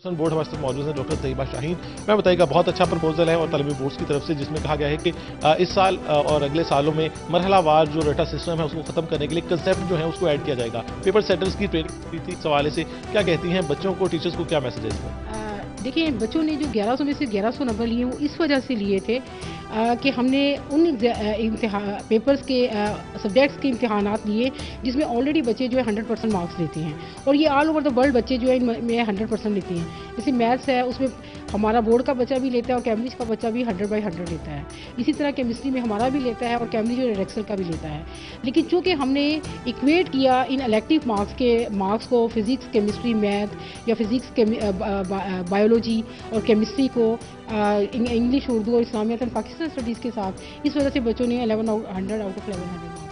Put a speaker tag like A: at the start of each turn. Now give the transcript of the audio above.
A: Board हमारे साथ मौजूद है डॉक्टर तयबा शाहीन। मैं बताइएगा, बहुत अच्छा प्रपोजल है और तलबी बोर्ड्स की तरफ़ से जिसमें कहा गया है कि इस साल और अगले सालों में मरहलावार जो रटा सिस्टम है उसको खत्म करने के लिए कंसेप्ट जो है उसको ऐड किया जाएगा। पेपर सेटर्स की हवाले से क्या कहती हैं? बच्चों को टीचर्स को क्या मैसेज है इसमें?
B: देखिए, बच्चों ने जो 1100 में से 1100 नंबर लिए, वो इस वजह से लिए थे कि हमने उन पेपर्स के सब्जेक्ट्स के इम्तहान लिए, जिसमें ऑलरेडी बच्चे जो है हंड्रेड परसेंट मार्क्स लेते हैं। और ये ऑल ओवर द वर्ल्ड बच्चे जो है इनमें हंड्रेड परसेंट लेते हैं। जैसे मैथ्स है, उसमें हमारा बोर्ड का बच्चा भी लेता है और कैम्ब्रिज का बच्चा भी हंड्रेड बाई हंड्रेड लेता है। इसी तरह केमिस्ट्री में हमारा भी लेता है और कैम्ब्रिज और रेक्सल का भी लेता है। लेकिन चूँकि हमने इक्वेट किया इन इलेक्टिव मार्क्स के मार्क्स को फिज़िक्स केमिस्ट्री मैथ या फिज़िक्स बायोलॉजी और केमिस्ट्री को इंग्लिश उर्दू और इस्लामियत एंड पाकिस्तान स्टडीज़ के साथ, इस वजह से बच्चों ने eleven hundred out of eleven hundred